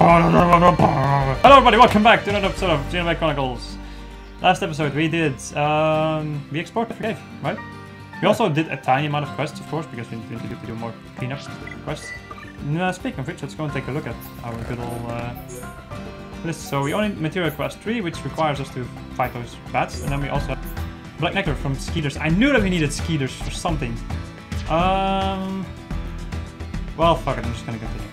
Hello everybody, welcome back to another episode of Xenoblade Chronicles. Last episode we did, um, we explored the cave, right? We also did a tiny amount of quests, of course, because we need to do more cleanup quests. Uh, speaking of which, let's go and take a look at our good old uh, list. So we only material quest 3, which requires us to fight those bats, and then we also have Black Nectar from Skeeters. I knew that we needed Skeeters for something. Um, well, fuck it, I'm just gonna continue.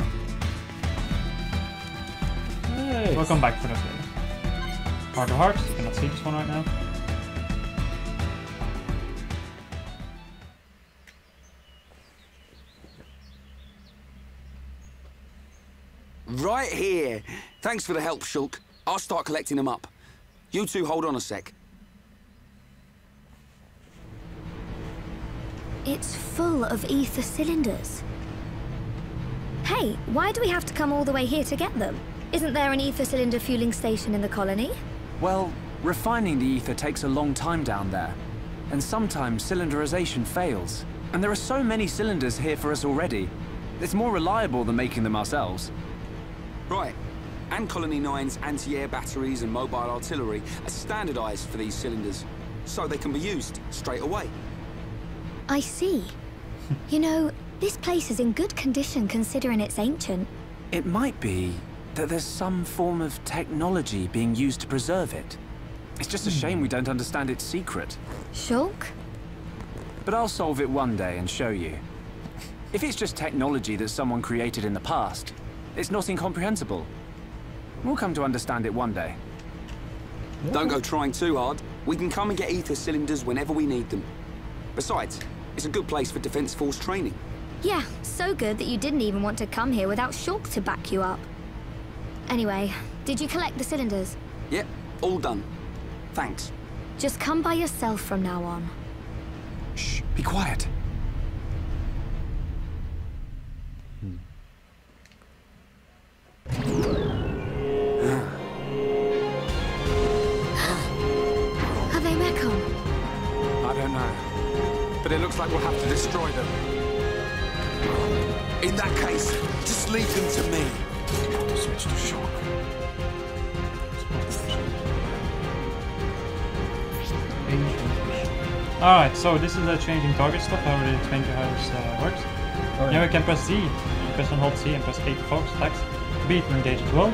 Nice. We'll come back for those later. Heart-to-Hearts, you cannot see this one right now. Right here. Thanks for the help, Shulk. I'll start collecting them up. You two hold on a sec. It's full of ether cylinders. Hey, why do we have to come all the way here to get them? Isn't there an ether cylinder fueling station in the colony? Well, refining the ether takes a long time down there. And sometimes cylinderization fails. And there are so many cylinders here for us already. It's more reliable than making them ourselves. Right. And Colony 9's anti-air batteries and mobile artillery are standardized for these cylinders, so they can be used straight away. I see. you know, this place is in good condition considering it's ancient. It might be that there's some form of technology being used to preserve it. It's just a hmm. shame we don't understand its secret. Shulk? But I'll solve it one day and show you. If it's just technology that someone created in the past, it's not incomprehensible. We'll come to understand it one day. Don't go trying too hard. We can come and get ether cylinders whenever we need them. Besides, it's a good place for Defense Force training. Yeah, so good that you didn't even want to come here without Shulk to back you up. Anyway, did you collect the cylinders? Yep, all done. Thanks. Just come by yourself from now on. Shh, be quiet. Hmm. Are they Mechon? I don't know. But it looks like we'll have to destroy them. In that case, just leave them to me. Switch to shock. Alright, so this is the changing target stuff. I already explained to you how this uh, works. Now we can press Z, press and hold C and press A to focus attacks, B to engage as well,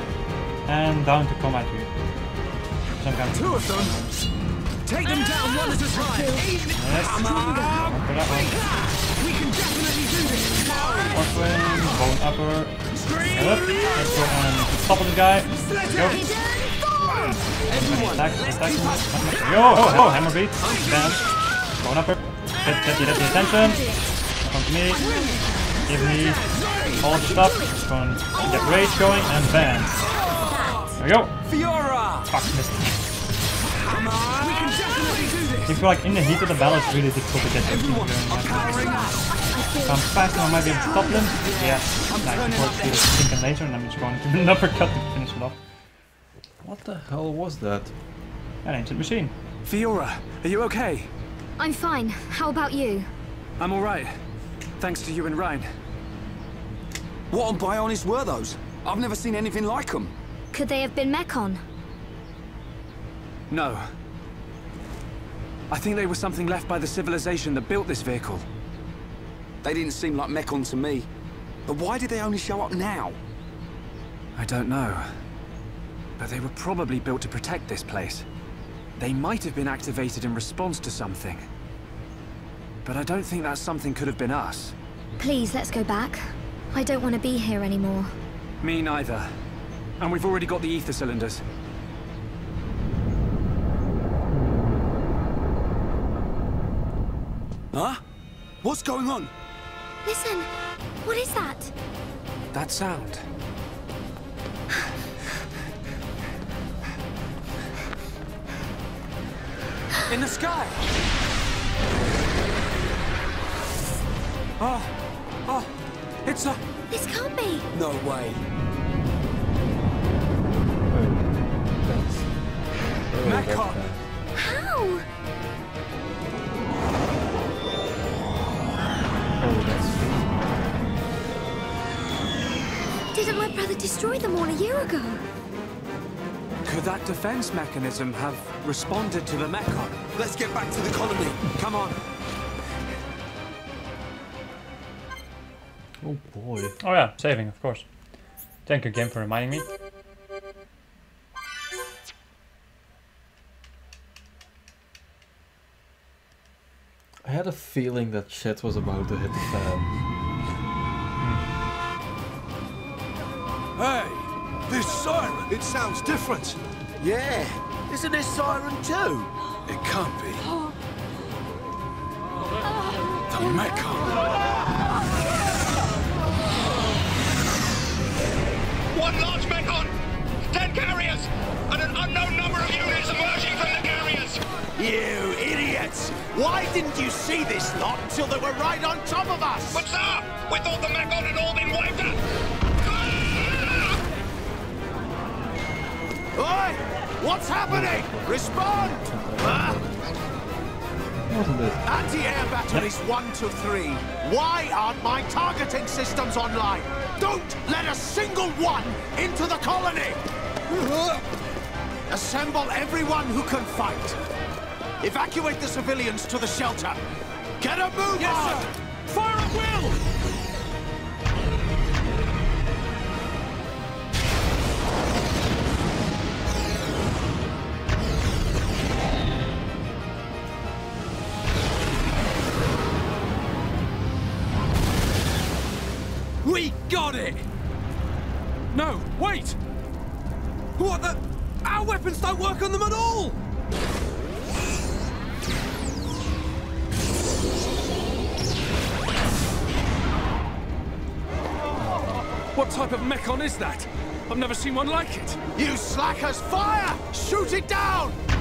and down to come at you. Some kind of Two of them! Take them down one at a time! yes. One for that one. We can definitely do this! Offering, bone upper. Up. Stop the guy. Go. Attack, attack. Yo, oh, oh, oh hammer beat. Bam. Bone upper. Get, the attention. Come to me. Give me all the stuff. Let's go and get rage going and bam. There we go. Fiora! Fuck, missed. I feel like in the heat of the battle it's really difficult to get going. I'm fast now I might be able to stop them. Yeah, like before it's either thinking later and I'm just going to an uppercut to finish it off. What the hell was that? An ancient machine. Fiora, are you okay? I'm fine. How about you? I'm alright. Thanks to you and Reyn. What on Bionis were those? I've never seen anything like them. Could they have been Mechon? No. I think they were something left by the civilization that built this vehicle. They didn't seem like Mechon to me. But why did they only show up now? I don't know. But they were probably built to protect this place. They might have been activated in response to something. But I don't think that something could have been us. Please, let's go back. I don't want to be here anymore. Me neither. And we've already got the ether cylinders. Huh? What's going on? Listen, what is that? That sound. In the sky! Oh, oh, it's a... This can't be. No way. Oh, oh, that's destroyed them all a year ago. Could that defense mechanism have responded to the Mechon? Let's get back to the colony. Come on. Oh boy. Oh yeah, saving, of course. Thank you, game, for reminding me. I had a feeling that shit was about to hit the fan. This siren, it sounds different. Yeah, isn't this siren too? It can't be. Oh. The Mechon. One large Mechon, ten carriers, and an unknown number of units emerging from the carriers. You idiots! Why didn't you see this lot till they were right on top of us? But sir, we thought the Mechon had all been wiped out. Oi! What's happening? Respond! Anti-air batteries one to three. Why aren't my targeting systems online? Don't let a single one into the colony! Assemble everyone who can fight. Evacuate the civilians to the shelter. Get a move yes, on! Fire at will! Wait! What the? Our weapons don't work on them at all! What type of mechon is that? I've never seen one like it. You slackers, fire! Shoot it down!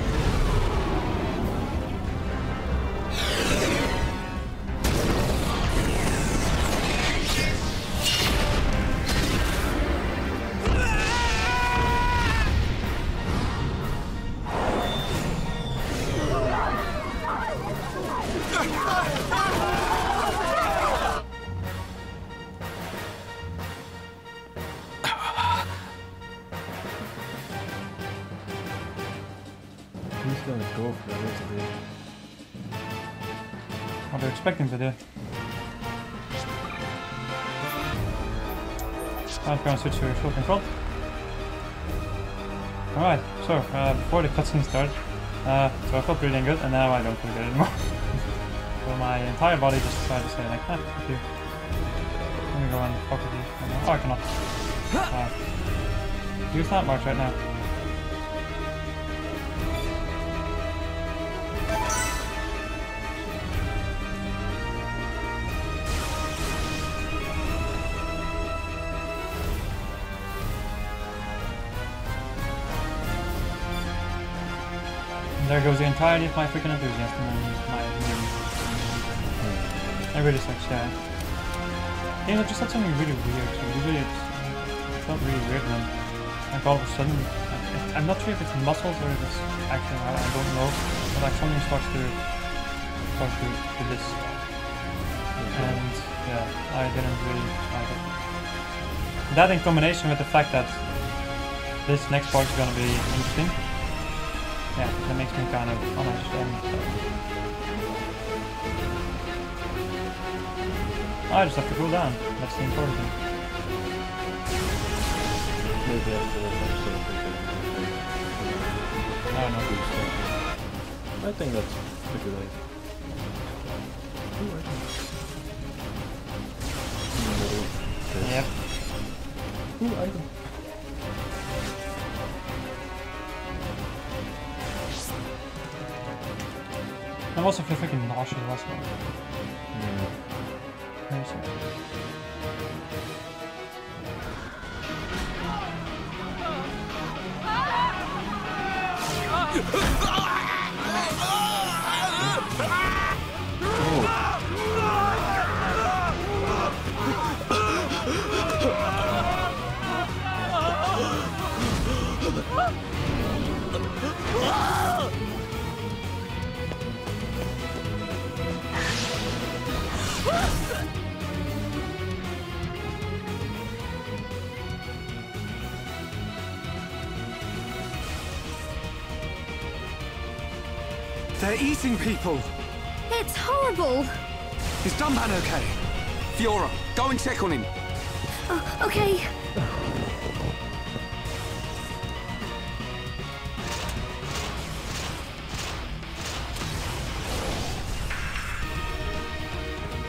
Switch to full control. Alright, so uh, before the cutscene started, uh, so I felt really good, and now I don't feel good anymore. so my entire body just decided to say like, ah, fuck you. Let me go and fuck with you. Oh, I cannot. Uh, use that march right now. There goes the entirety of my freaking enthusiasm and my mood. I really sucks, yeah. Games have just had something really weird, so it's, it felt really weird then. Like all of a sudden, I, I'm not sure if it's muscles or if it's actually, I, I don't know, but like something starts to, starts to, to this. And yeah, I didn't really like it. That in combination with the fact that this next part is gonna be interesting, yeah, that makes me kind of oh, ununderstanding. So. Oh, I just have to cool down. That's the important thing. Maybe after the episode I don't know. I think that's a good idea. Ooh, I think- In the middle of this. Yep. Ooh, item. I also feel freaking nauseous last night. Yeah. I'm sorry. Ah! They're eating people. It's horrible. Is Dunban okay? Fiora, go and check on him. Oh, okay.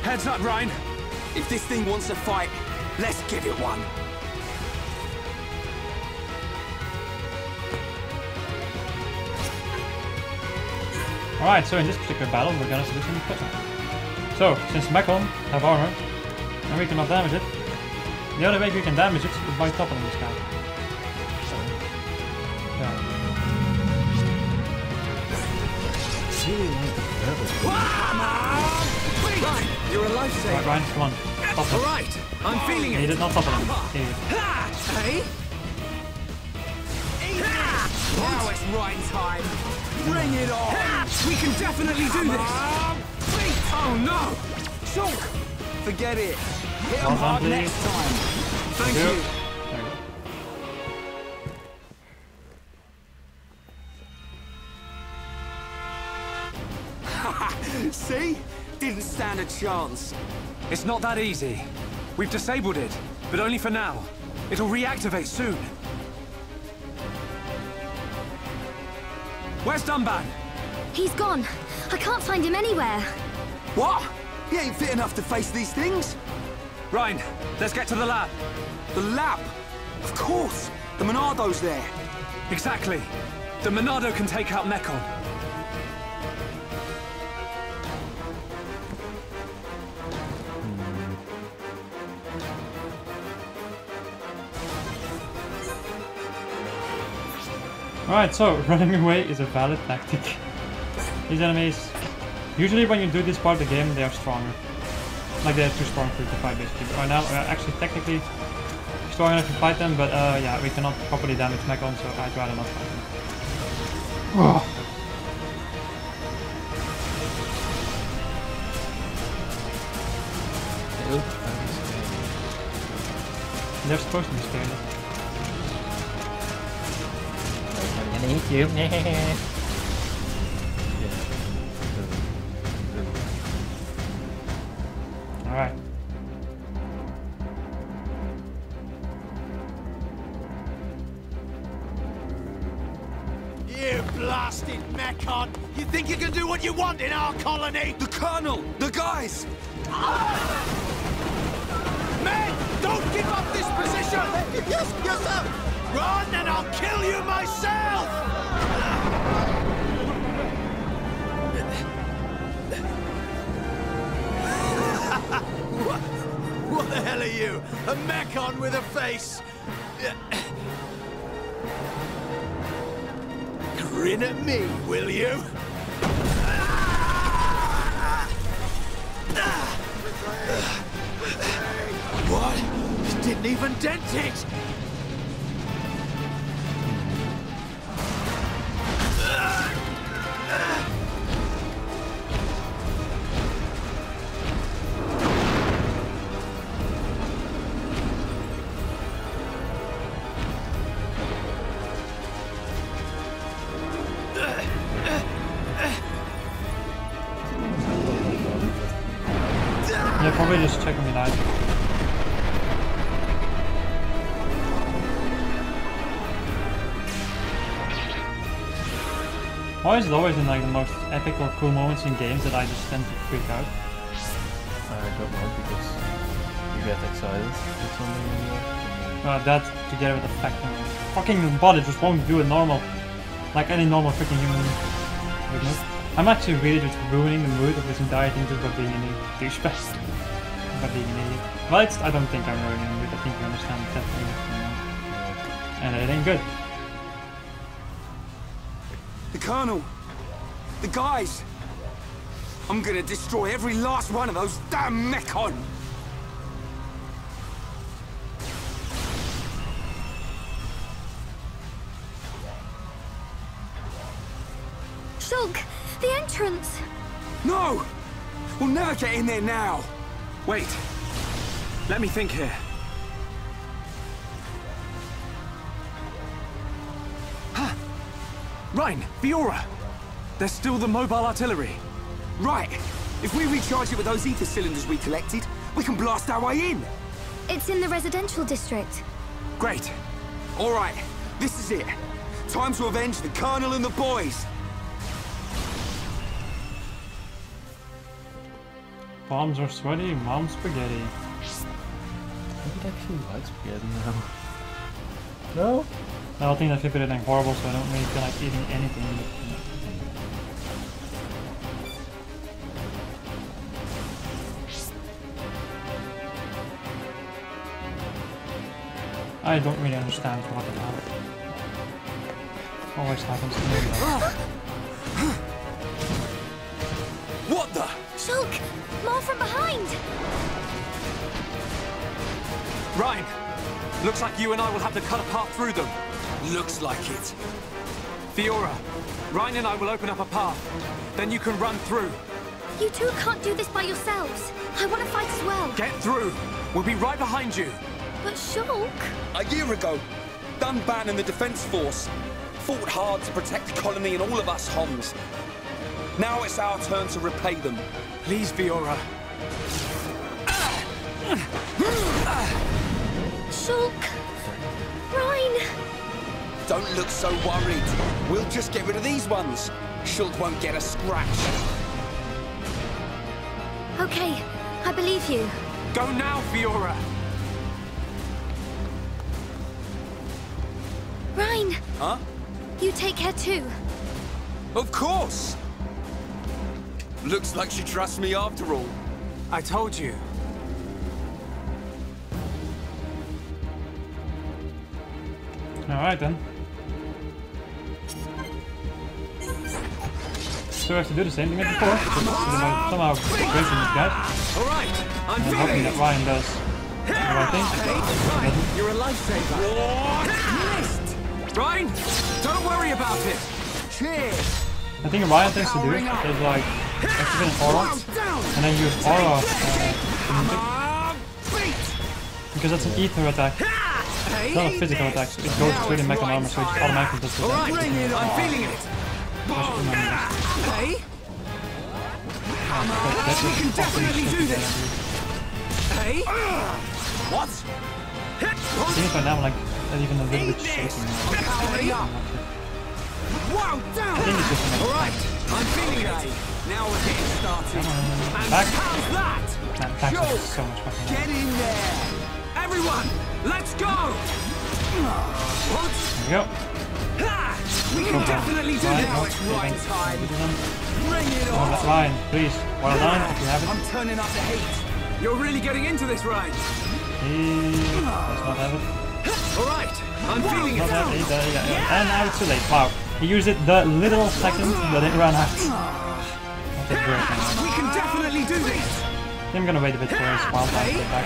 Heads up, Reyn. If this thing wants a fight, let's give it one. Alright, so in this particular battle, we're gonna do some cutting. So, since Mechon have armor, and we cannot damage it, the only way we can damage it is by toppling this guy. So, yeah. Right, you're a Right, lifesaver. Reyn, come on. Top him. All right, I'm feeling He it. did not topple him. He did. Hey? Now it's Reyn time. Bring it on. We can definitely do this. Oh no! Shulk! Forget it. Hit 'em Well done, hard please. next time. Thank Yep. you. There we go. See? Didn't stand a chance. It's not that easy. We've disabled it, but only for now. It'll reactivate soon. Where's Dunban? He's gone. I can't find him anywhere. What? He ain't fit enough to face these things? Reyn, let's get to the lab. The lab? Of course. The Monado's there. Exactly. The Monado can take out Mechon. Alright, so running away is a valid tactic. These enemies, usually when you do this part of the game, they are stronger. Like they're too strong for you to fight basically. But right now, we're actually technically strong enough to fight them, but uh, yeah, we cannot properly damage Mechon, so I'd rather not fight them. Ugh. They're supposed to be scared. I'm you. yeah. Alright. You blasted Mechon! You think you can do what you want in our colony? The Colonel! The guys! Men, don't give up this position! Yes, yes, sir! Run and I'll kill you myself! what, what the hell are you? A Mechon with a face? Grin at me, will you? What? It didn't even dent it! Is always in like the most epic or cool moments in games that I just tend to freak out? I don't know because you get excited with something in your Uh, that together with the fact that my fucking body just won't do it normal. Like any normal freaking human would. I'm actually really just ruining the mood of this entire thing just by being a douchebag. by being an idiot. Well, it's, I don't think I'm ruining the mood. I think you understand what's. And it ain't good. Colonel! The guys! I'm gonna destroy every last one of those damn Mechon! Shulk, the entrance. No! We'll never get in there now! Wait. Let me think here. Huh. Reyn, Fiora! There's still the mobile artillery. Right. If we recharge it with those ether cylinders we collected, we can blast our way in. It's in the residential district. Great. All right. This is it. Time to avenge the Colonel and the boys. Palms are sweaty, mom's spaghetti. I would actually like spaghetti now. No? I don't think that flipped anything horrible, so I don't really feel like eating anything. I don't really understand what it happened. Always happens to me. though. What the? Shulk! More from behind! Reyn, looks like you and I will have to cut a path through them. Looks like it. Fiora, Reyn and I will open up a path. Then you can run through. You two can't do this by yourselves. I want to fight as well. Get through. We'll be right behind you. But Shulk... A year ago, Dunban and the Defence Force fought hard to protect the colony and all of us Homs. Now it's our turn to repay them. Please, Fiora. Shulk... Reyn... Don't look so worried. We'll just get rid of these ones. Shulk won't get a scratch. Okay, I believe you. Go now, Fiora. Reyn, Huh? you take care too. Of course! Looks like she trusts me after all. I told you. Alright then. So we have to do the same thing as before. Just somehow, somehow breaking these guys. All right, I'm And hoping that. Reyn does the right thing. You're a lifesaver. Reyn, don't worry about it. Cheers. I think Reyn tends to do is like activate an aura and then use aura uh, because that's an ether attack. It's not a physical attack, it goes through the mech armor, so it just automatically does the All right, attack. I'm feeling. Hey, we can definitely do this. Hey, What? See Seems right now like that even a little bit shaking. Wow, down. think it's just All an right, I'm feeling it. Now we're getting started. And back. how's that? Man, attacks are so much fucking Get in there. Everyone, let's go. What? Go. Ha! We can definitely do this. It's Reyn time. Bring it Oh, on. that's Reyn, please. Well done, if you have it. I'm turning up the heat. You're really getting into this, right? He does not have it. All right, I'm feeling Not it. have it, yeah, yeah. And now it's too late. Wow. He used it the little second that it ran out. A great thing. We can definitely do this. I'm gonna wait a bit for his wild to get back.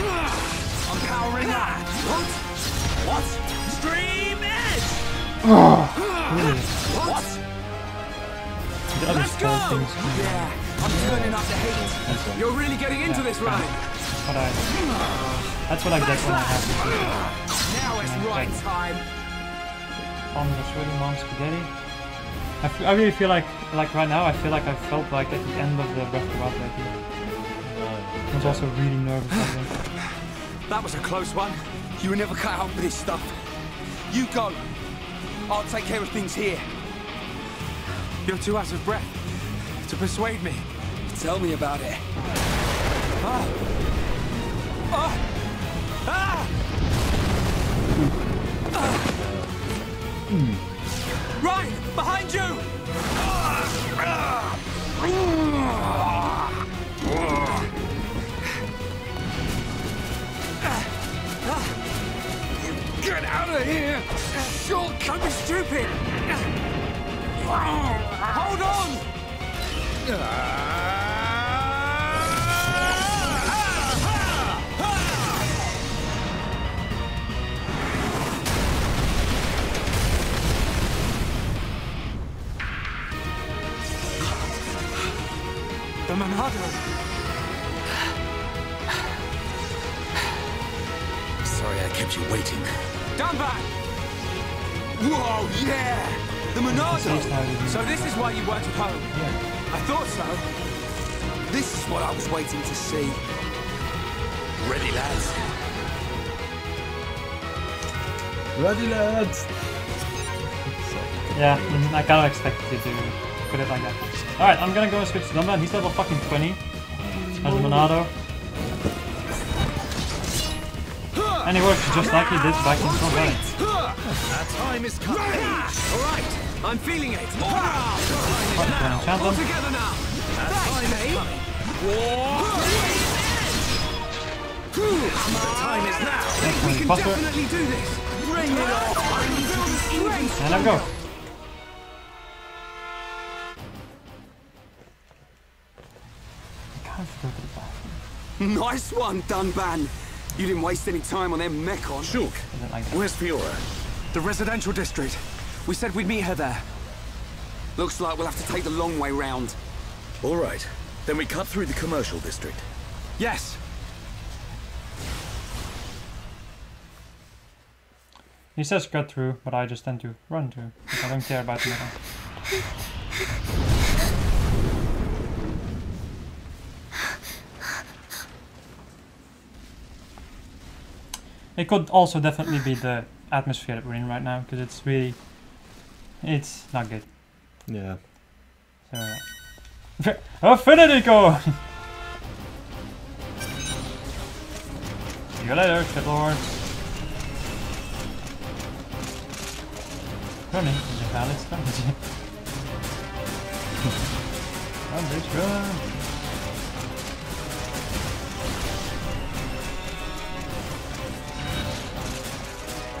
Ah, I'm powering up. What? What? Really, What? the other things. Yeah, I'm turning up the heat. You're really getting into this, right? What I, that's what I get when I have to this. Now it's Reyn time. Palms are sweaty, mom's spaghetti. I, really feel like, like right now, I feel like I felt like at the end of the Breath of the Wild. I was also really nervous. I think. That was a close one. You were never cut out for this stuff. You go. I'll take care of things here. You're too out of breath to persuade me. Tell me about it. Reyn, behind you! Get out of here! Sure, don't be stupid! Hold on! The Monado! Sorry I kept you waiting. Dunban! Whoa, yeah! The Monado! Saves now using- So this is why you weren't at home? Yeah. I thought so. This is what I was waiting to see. Ready, lads? Ready, lads! Yeah, mhm, I kind of expected you to put it like that. Alright, I'm gonna go and switch to Dunban. He's level fucking 20. Has a Monado. And he works just like he did back in Front Valley. Our time is come. All right, I'm feeling it. Alright, gonna enchant them. Together now. The time is now. We can Definitely do this. Bring it on. And I go. I can't go to the bathroom. Nice one, Dunban. You didn't waste any time on them Mechon. Shulk, Is like where's Fiora? The residential district. We said we'd meet her there. Looks like we'll have to take the long way round. All right. Then we cut through the commercial district. Yes. He says cut through, but I just tend to run through. because I don't care about the metal. It could also definitely be the atmosphere that we're in right now, because it's really, it's not good. Yeah. So, oh, Federico! See you later, shitlords. Running is a valid strategy. run, bitch, run!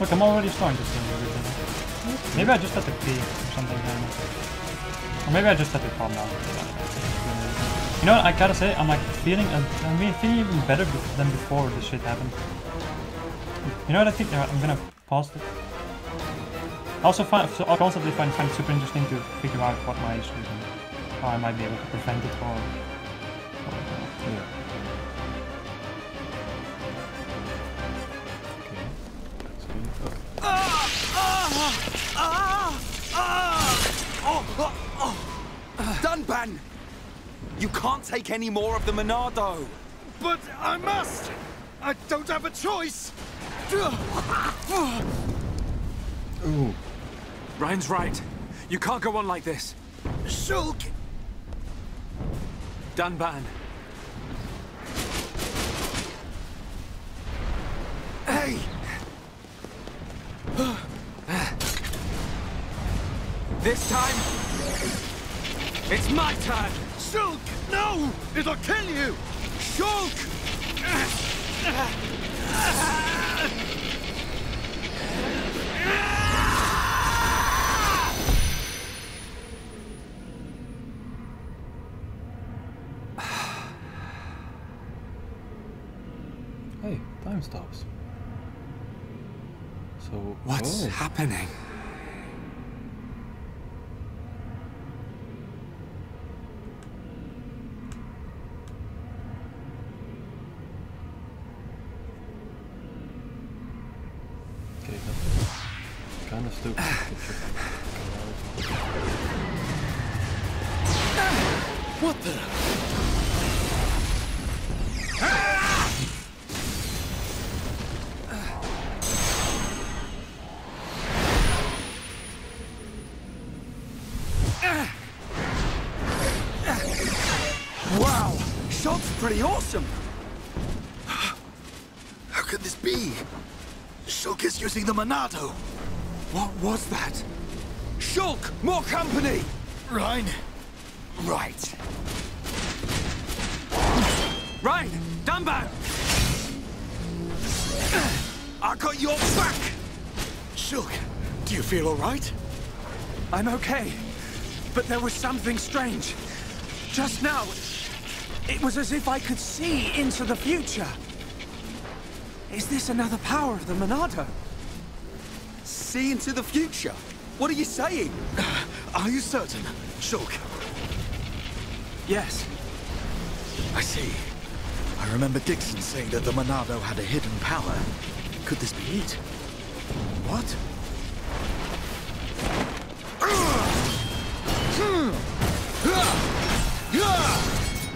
Look, I'm already starting to see everything. Maybe I just have to pee or something. I. Or maybe I just have to calm down. You know what, I gotta say, I'm like feeling, I'm mean, feeling even better be- than before this shit happened. You know what I think? I'm gonna pause it. I also find, I constantly find, find it super interesting to figure out what my issue is and how I might be able to prevent it or can't take any more of the Monado. But I must! I don't have a choice! Ooh. Reyn's right. You can't go on like this. Shulk! Dunban. Hey! This time, it's my turn. Shulk! No! It'll kill you! Shulk! Hey, time stops. So What's oh, happening? Monado. What was that? Shulk, more company! Reyn, Right. Reyn! Dunban! I got your back! Shulk, do you feel all right? I'm okay. But there was something strange. Just now, it was as if I could see into the future. Is this another power of the Monado? See into the future? What are you saying? Are you certain, Shulk? Yes. I see. I remember Dickson saying that the Monado had a hidden power. Could this be it? What?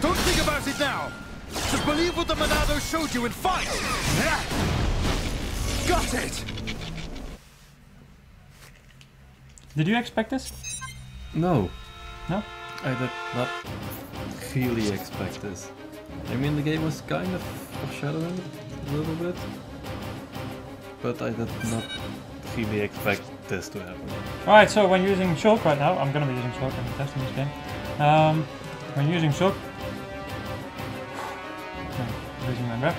Don't think about it now. Just believe what the Monado showed you and fight. Got it. Did you expect this? No, No? I did not really expect this. I mean, the game was kind of foreshadowing a little bit, but I did not really expect this to happen. Alright, so when using Shulk right now, I'm gonna be using Shulk, I'm testing this game. Um, when using Shulk, I'm losing my breath.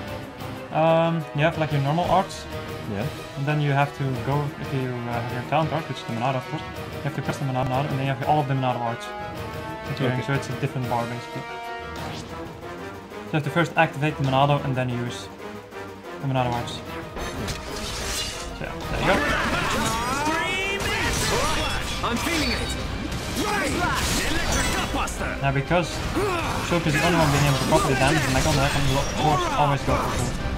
Um, you have like your normal arts, Yeah. and then you have to go, if you uh, have your talent art, which is the Monado of course, you have to press the Monado, and then you have all of the Monado arts. Okay. So it's a different bar basically. So you have to first activate the Monado and then use the Monado arts. So yeah, there you go. I'm feeling it. Now because Shulk is the only one being able to properly damage the Megal, then I can of course always go for Shulk.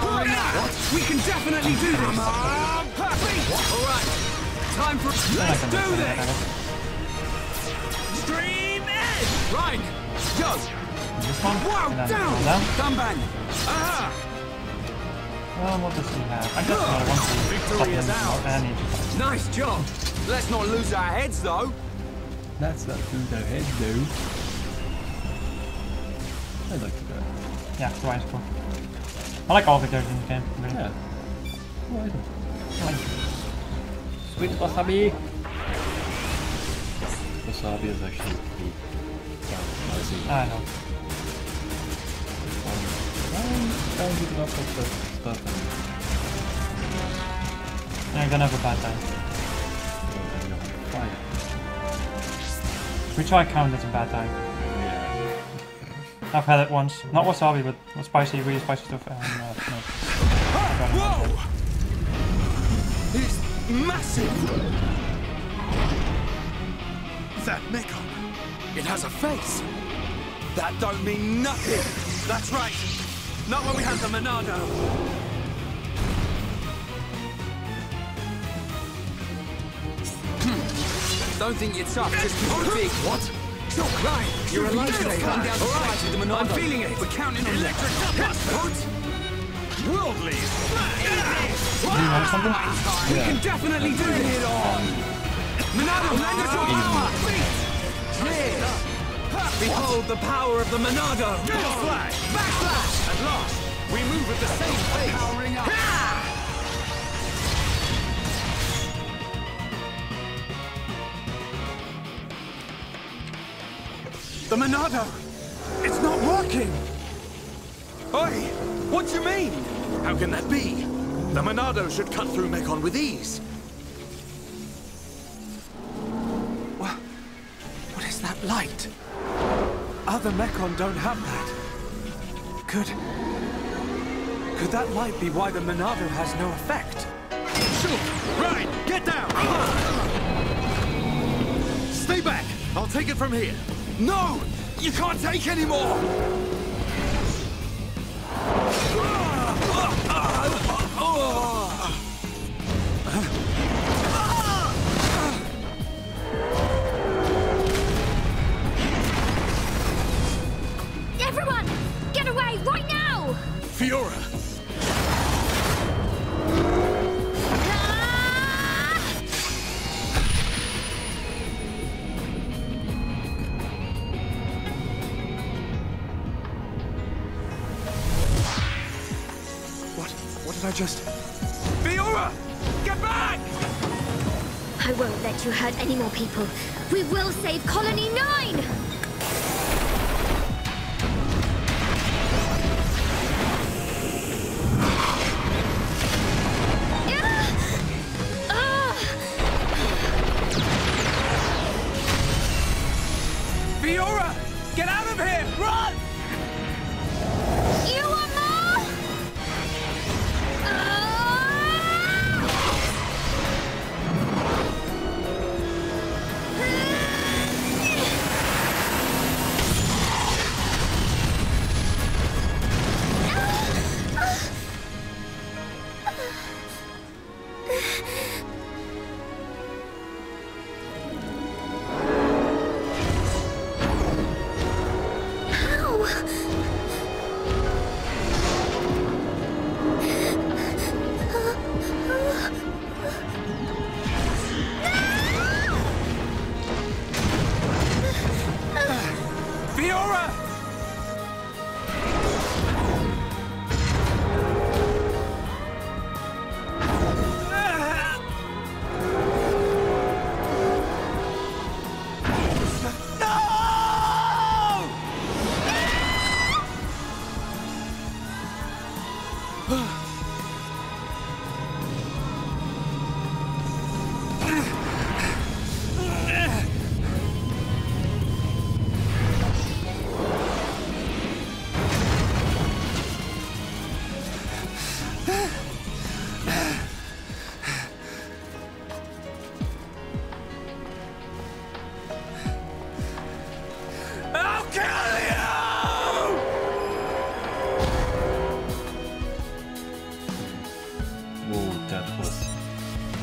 Powering up. We can definitely do this. All right. Time for. Let's can do this. this. Stream edge. Right. Go. This one, Wow, and down. one down. Dunban. Aha. Well, what does he have? I guess another one to Victory is ours. or any attack. Nice job. Let's not lose our heads, though. That's not through their head, though. I like that. Yeah, Reyn's cool. I like all the characters in the game. Really. Yeah. Why not? I like Sweet wasabi! Wasabi is actually pretty spicy. I know. I'm trying get up with that stuff and Yeah, I'm gonna have a bad time. then you have fire. Which I count as a bad time. Yeah. I've had it once. Not wasabi, but spicy, really spicy stuff. And, uh, no. Whoa! It's massive! That Mechon, it has a face. That don't mean nothing. That's right. Not when we have the Monado. Don't think you're tough just because you're big. What? Right, you're a lightweight. Come down All right. the I'm feeling it. We're counting on Electric Gutbuster. Worldly. Do you notice something? Ah, we can definitely do this. Monado, lend us your power. Clear. Behold the power of the Monado. Backslash. Backslash. At last, we move at the same pace. powering up. The Monado! It's not working! Oi! What do you mean? How can that be? The Monado should cut through Mechon with ease. What? What is that light? Other Mechon don't have that. Could... Could that light be why the Monado has no effect? Shoot! Right! Get down! Stay back! I'll take it from here. No! You can't take any more! Everyone, get away right now! Fiora! Just... Fiora! Get back! I won't let you hurt any more people. We will save Colony 9!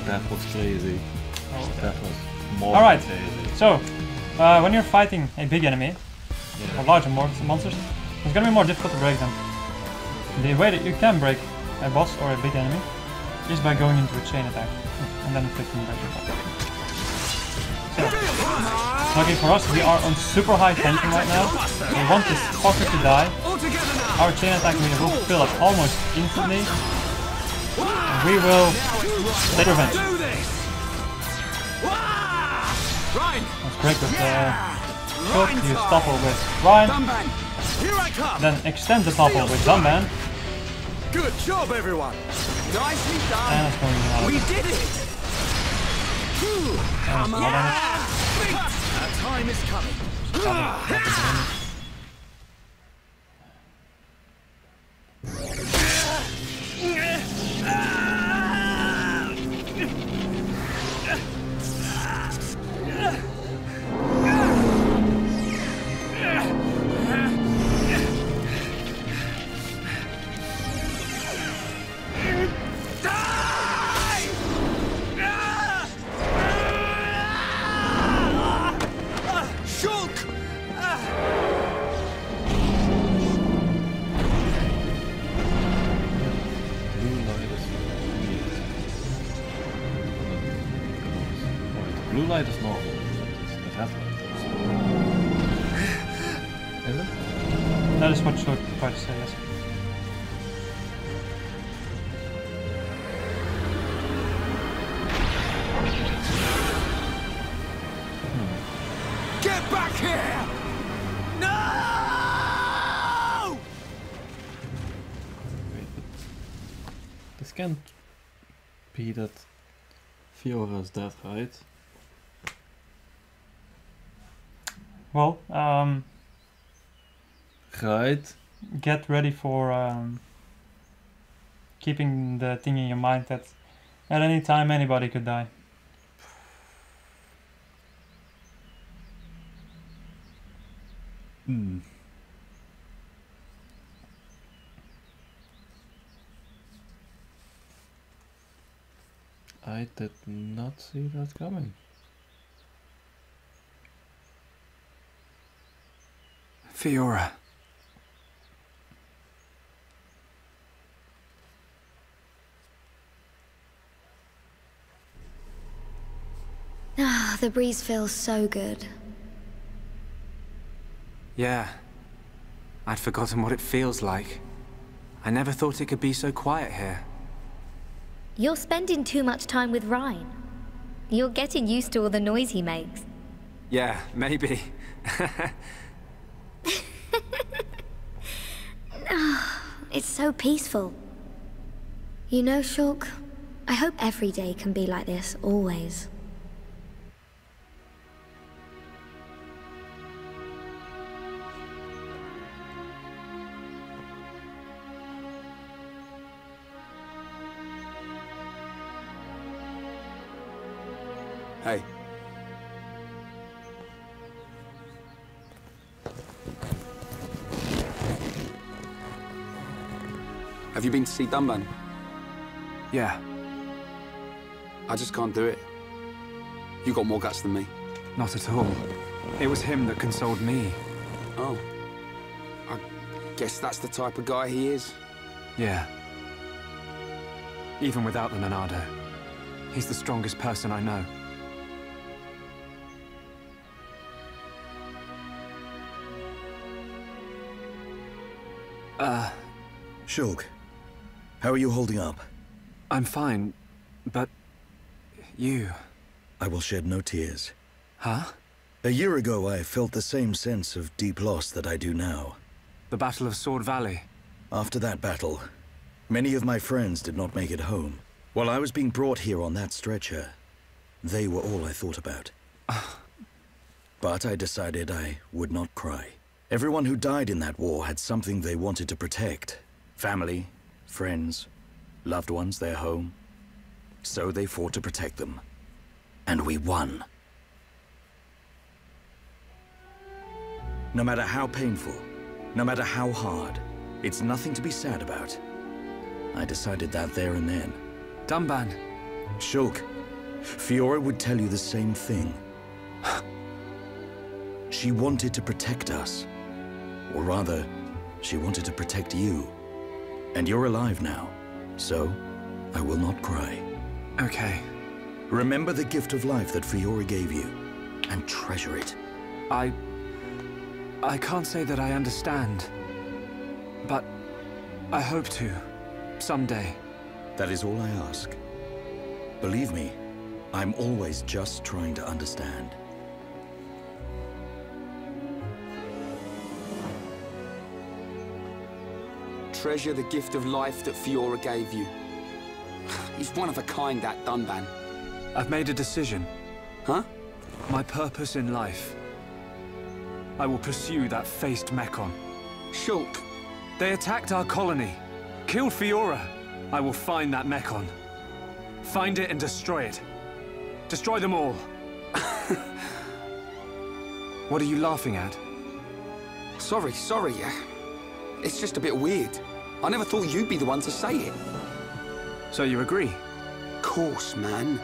That was crazy. That was more All right. crazy. So, uh, when you're fighting a big enemy or larger mon- monsters, it's gonna be more difficult to break them. The way that you can break a boss or a big enemy is by going into a chain attack and then inflicting pressure attack. So, lucky for us, we are on super high tension right now. We want this fucker to die. Our chain attack meter will fill up almost instantly. And we will take revenge. Do this! Reyn! Let's break with uh, Shulk, use topple with Reyn, Here I come! then extend the topple with Dunban, Good job, everyone! Nicely and done! it's going out. We did it! Come on! Our time is coming. Blue light is weird. Wait, blue light is normal. The headlight. Is it? That is what Shulk tried to say, yes. Fiora's dead, right? Well, um, Right? get ready for um, keeping the thing in your mind that at any time anybody could die. Hmm. I did not see that coming. Fiora. Ah, the breeze feels so good. Yeah. I'd forgotten what it feels like. I never thought it could be so quiet here. You're spending too much time with Reyn. You're getting used to all the noise he makes. Yeah, maybe. It's so peaceful. You know, Shulk, I hope every day can be like this, always. Have you been to see Dunban? Yeah, I just can't do it. You got more guts than me. not at all. It was him that consoled me. Oh. I guess that's the type of guy he is. Yeah. Even without the Monado. He's the strongest person I know. Uh, Shulk, how are you holding up? I'm fine, but... You... I will shed no tears. Huh? A year ago, I felt the same sense of deep loss that I do now. The Battle of Sword Valley. After that battle, Many of my friends did not make it home. While I was being brought here on that stretcher, they were all I thought about. but I decided I would not cry. Everyone who died in that war had something they wanted to protect. Family, friends, loved ones, their home. So they fought to protect them. And we won. No matter how painful, no matter how hard, it's nothing to be sad about. I decided that there and then. Dunban. Shulk, Fiora would tell you the same thing. she wanted to protect us. Or rather, she wanted to protect you. And you're alive now, so I will not cry. Okay. Remember the gift of life that Fiora gave you, and treasure it. I... I can't say that I understand. But I hope to. Someday. That is all I ask. Believe me, I'm always just trying to understand. Treasure the gift of life that Fiora gave you. He's one of a kind, that Dunban. I've made a decision. Huh? My purpose in life. I will pursue that faced Mechon. Shulk. They attacked our colony. Killed Fiora. I will find that Mechon. Find it and destroy it. Destroy them all. what are you laughing at? Sorry, sorry. It's just a bit weird. I never thought you'd be the one to say it. So you agree? Of course, man.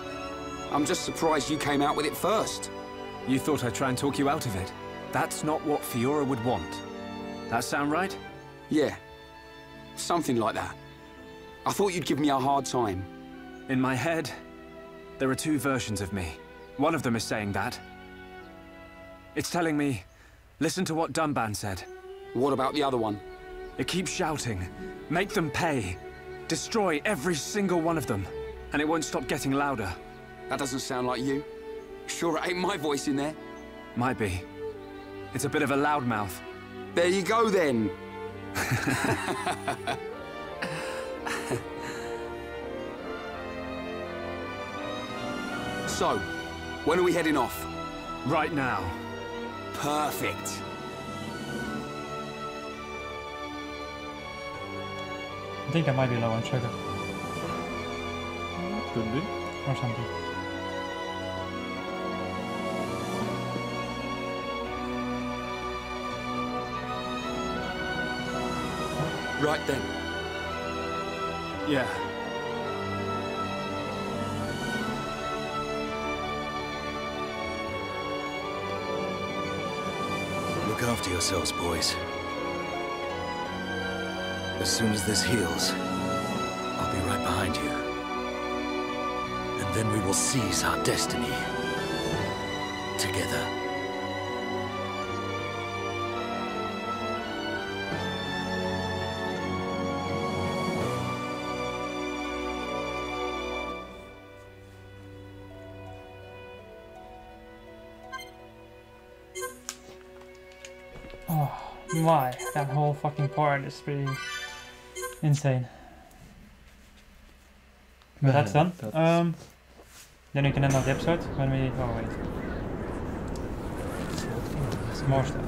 I'm just surprised you came out with it first. You thought I'd try and talk you out of it? That's not what Fiora would want. That sound right? Yeah. Something like that. I thought you'd give me a hard time. In my head, there are two versions of me. One of them is saying that. It's telling me, listen to what Dunban said. What about the other one? It keeps shouting, make them pay. Destroy every single one of them. And it won't stop getting louder. That doesn't sound like you. Sure it ain't my voice in there. Might be. It's a bit of a loudmouth. There you go then. so, when are we heading off? Right now. Perfect. I think I might be low on sugar Could be. or something. Right then. Yeah. Look after yourselves, boys. As soon as this heals, I'll be right behind you. And then we will seize our destiny. Together. Oh my, that whole fucking part is pretty insane. But that's done. That's- Um, then we can end the episode when we. Oh wait. More stuff.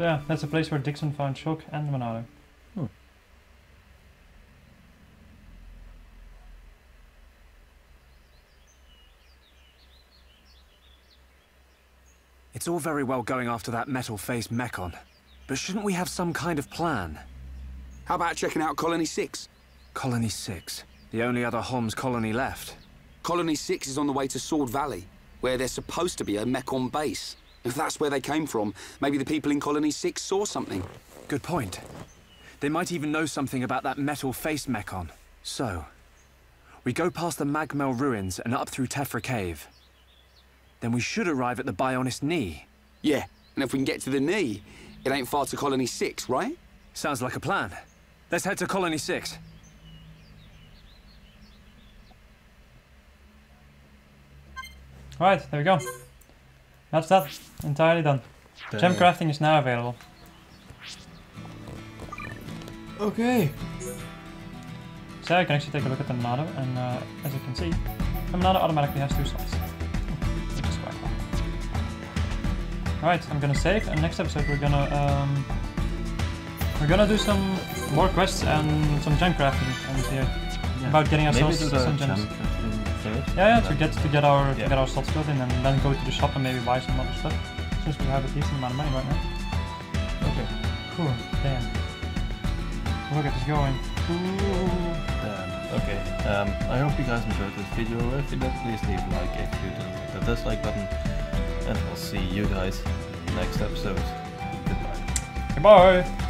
Yeah, that's the place where Dickson found Shulk and Monado. Hmm. It's all very well going after that metal-faced Mechon, but shouldn't we have some kind of plan? How about checking out Colony 6? Colony 6, the only other Homs colony left. Colony 6 is on the way to Sword Valley, where there's supposed to be a Mechon base. If that's where they came from, maybe the people in Colony 6 saw something. Good point. They might even know something about that metal-faced Mechon. So, we go past the Magmel ruins and up through Tephra Cave. Then we should arrive at the Bionis' Knee. Yeah, and if we can get to the knee, it ain't far to Colony 6, right? Sounds like a plan. Let's head to Colony 6. Right, there we go. That's that. Entirely done. Gem crafting is now available. Okay. So I can actually take a look at the Nado, and uh, as you can see, the Nado automatically has two slots. Which is quite fun. Alright, I'm gonna save, and next episode we're gonna um, we're gonna do some more quests and some gem crafting and here about getting Maybe ourselves some gems. Yeah, yeah, to get to get our to get our slots filled in, and then go to the shop and maybe buy some other stuff. Since we have a decent amount of money right now. Okay. Cool. Damn. Look at this going. Ooh. Um, okay. Um, I hope you guys enjoyed this video. If you did, please leave a like if you didn't hit the dislike button. And I'll see you guys in the next episode. Goodbye. Goodbye.